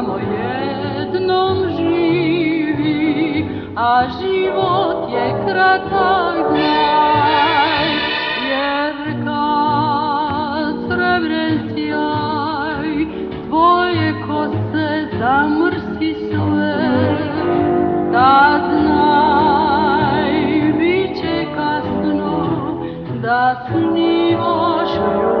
samo jednom živi, a život je kratak daj, jer kad srebre sjaj tvoje kose zamrsi sve, da znaj, bit će kasno da snimaš ljubav.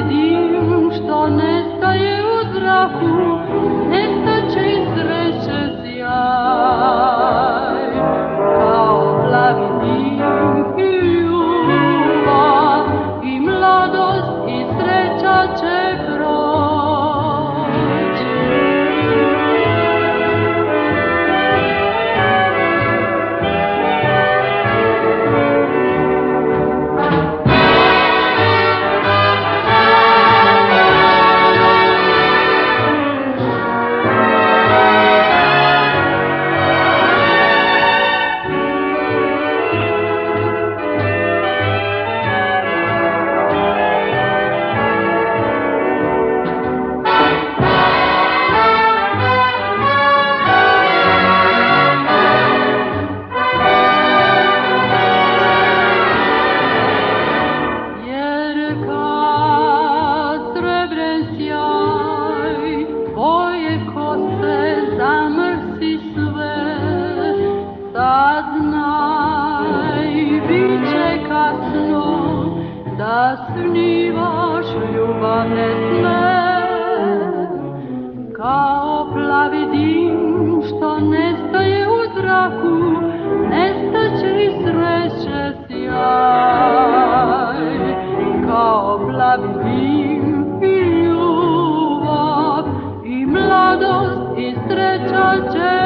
Plavi dim što nestaje u zraku, da snivaš ljubavne sne. Kao plavi dim što nestaje u zraku, nestaće i sreće sjaj. Kao plavi dim i ljubav i mladost i sreća će